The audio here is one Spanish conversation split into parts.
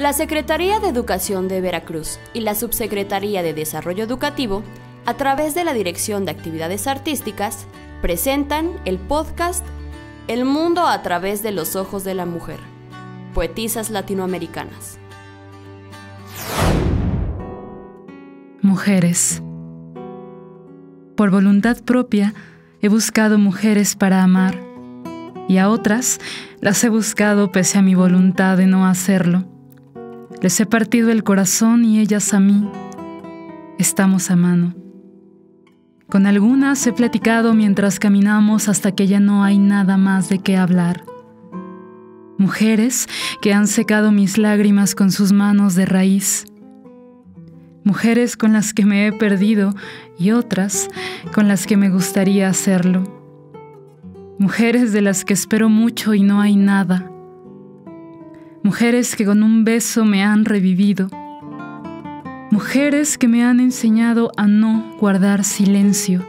La Secretaría de Educación de Veracruz y la Subsecretaría de Desarrollo Educativo, a través de la Dirección de Actividades Artísticas, presentan el podcast El mundo a través de los ojos de la mujer, poetisas latinoamericanas. Mujeres. Por voluntad propia, he buscado mujeres para amar, y a otras las he buscado pese a mi voluntad de no hacerlo. Les he partido el corazón y ellas a mí. Estamos a mano. Con algunas he platicado mientras caminamos hasta que ya no hay nada más de qué hablar. Mujeres que han secado mis lágrimas con sus manos de raíz. Mujeres con las que me he perdido y otras con las que me gustaría hacerlo. Mujeres de las que espero mucho y no hay nada. Mujeres que con un beso me han revivido Mujeres que me han enseñado a no guardar silencio.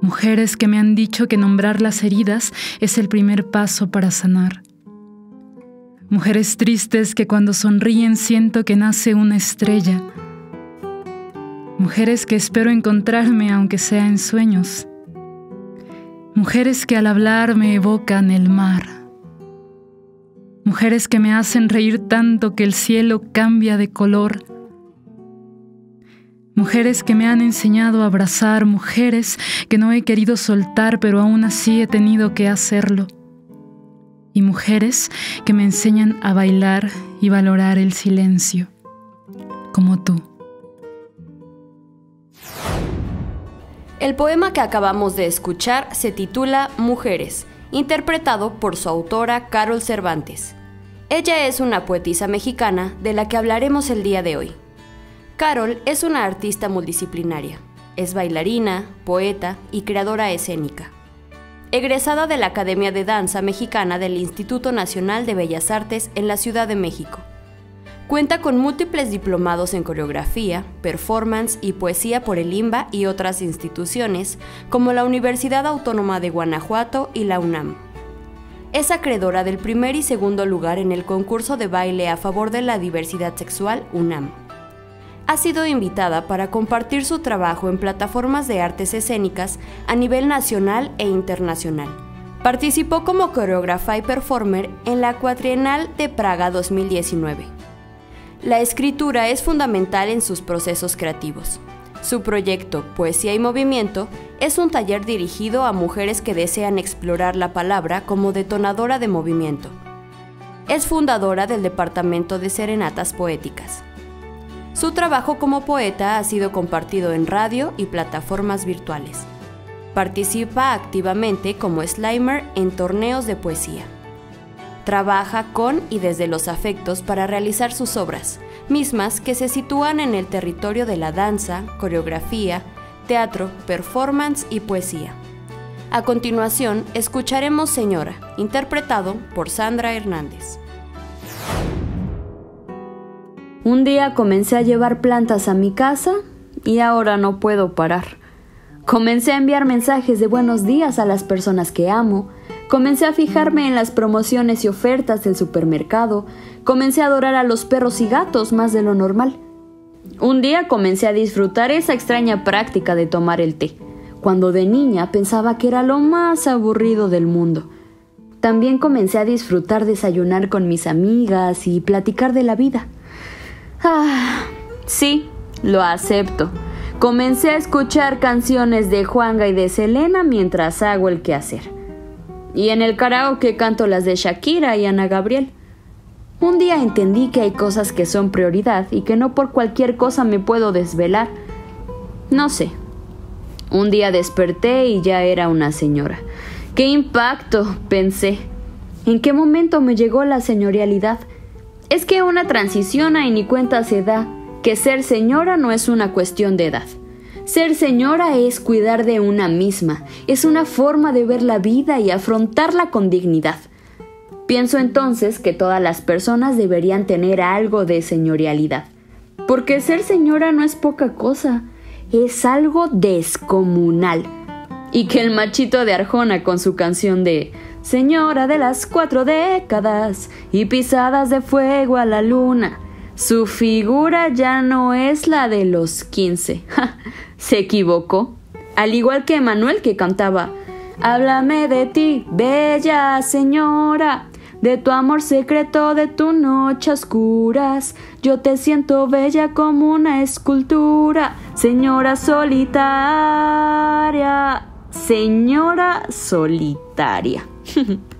Mujeres que me han dicho que nombrar las heridas es el primer paso para sanar. Mujeres tristes que cuando sonríen siento que nace una estrella. Mujeres que espero encontrarme aunque sea en sueños. Mujeres que al hablar me evocan el mar. Mujeres que me hacen reír tanto que el cielo cambia de color Mujeres que me han enseñado a abrazar, mujeres que no he querido soltar, pero aún así he tenido que hacerlo. Y mujeres que me enseñan a bailar y valorar el silencio, como tú. El poema que acabamos de escuchar se titula Mujeres, interpretado por su autora Carol Cervantes. Ella es una poetisa mexicana de la que hablaremos el día de hoy. Carol es una artista multidisciplinaria. Es bailarina, poeta y creadora escénica. Egresada de la Academia de Danza Mexicana del Instituto Nacional de Bellas Artes en la Ciudad de México. Cuenta con múltiples diplomados en coreografía, performance y poesía por el IMBA y otras instituciones, como la Universidad Autónoma de Guanajuato y la UNAM. Es acreedora del primer y segundo lugar en el concurso de baile a favor de la diversidad sexual UNAM ha sido invitada para compartir su trabajo en plataformas de artes escénicas a nivel nacional e internacional. Participó como coreógrafa y performer en la Cuatrienal de Praga 2019. La escritura es fundamental en sus procesos creativos. Su proyecto Poesía y Movimiento es un taller dirigido a mujeres que desean explorar la palabra como detonadora de movimiento. Es fundadora del Departamento de Serenatas Poéticas. Su trabajo como poeta ha sido compartido en radio y plataformas virtuales. Participa activamente como slimer en torneos de poesía. Trabaja con y desde los afectos para realizar sus obras, mismas que se sitúan en el territorio de la danza, coreografía, teatro, performance y poesía. A continuación, escucharemos Señora, interpretado por Sandra Hernández. Un día comencé a llevar plantas a mi casa y ahora no puedo parar. Comencé a enviar mensajes de buenos días a las personas que amo, comencé a fijarme en las promociones y ofertas del supermercado, comencé a adorar a los perros y gatos más de lo normal. Un día comencé a disfrutar esa extraña práctica de tomar el té, cuando de niña pensaba que era lo más aburrido del mundo. También comencé a disfrutar desayunar con mis amigas y platicar de la vida. Ah, sí, lo acepto. Comencé a escuchar canciones de Juanga y de Selena mientras hago el quehacer. Y en el karaoke canto las de Shakira y Ana Gabriel. Un día entendí que hay cosas que son prioridad y que no por cualquier cosa me puedo desvelar. No sé. Un día desperté y ya era una señora. ¡Qué impacto! pensé. ¿En qué momento me llegó la señorialidad? Es que una transición ahí ni cuenta se da que ser señora no es una cuestión de edad. Ser señora es cuidar de una misma, es una forma de ver la vida y afrontarla con dignidad. Pienso entonces que todas las personas deberían tener algo de señorialidad, porque ser señora no es poca cosa, es algo descomunal. Y que el machito de Arjona con su canción de señora de las cuatro décadas y pisadas de fuego a la luna. Su figura ya no es la de los quince. Se equivocó. Al igual que Manuel que cantaba Háblame de ti, bella señora, de tu amor secreto, de tu noche oscuras. Yo te siento bella como una escultura, señora solitaria, señora solitaria.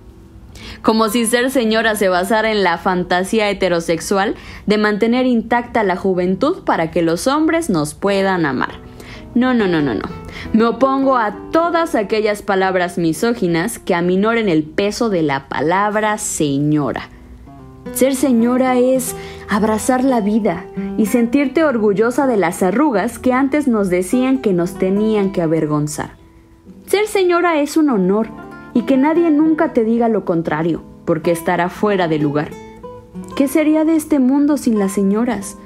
como si ser señora se basara en la fantasía heterosexual de mantener intacta la juventud para que los hombres nos puedan amar. No, no, no, no, no. Me opongo a todas aquellas palabras misóginas que aminoren el peso de la palabra señora. Ser señora es abrazar la vida y sentirte orgullosa de las arrugas que antes nos decían que nos tenían que avergonzar. Ser señora es un honor y que nadie nunca te diga lo contrario, porque estará fuera de lugar. ¿Qué sería de este mundo sin las señoras?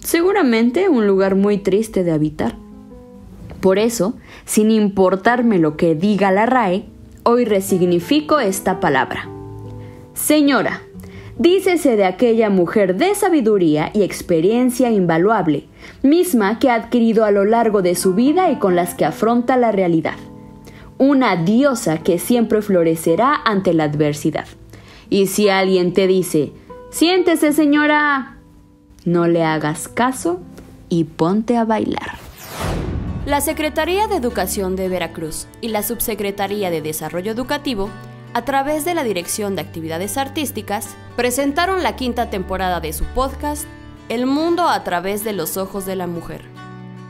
Seguramente un lugar muy triste de habitar. Por eso, sin importarme lo que diga la RAE, hoy resignifico esta palabra. Señora, dícese de aquella mujer de sabiduría y experiencia invaluable, misma que ha adquirido a lo largo de su vida y con las que afronta la realidad. Una diosa que siempre florecerá ante la adversidad. Y si alguien te dice, siéntese señora, no le hagas caso y ponte a bailar. La Secretaría de Educación de Veracruz y la Subsecretaría de Desarrollo Educativo, a través de la Dirección de Actividades Artísticas, presentaron la quinta temporada de su podcast El mundo a través de los ojos de la mujer,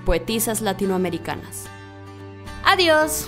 poetisas latinoamericanas. Adiós.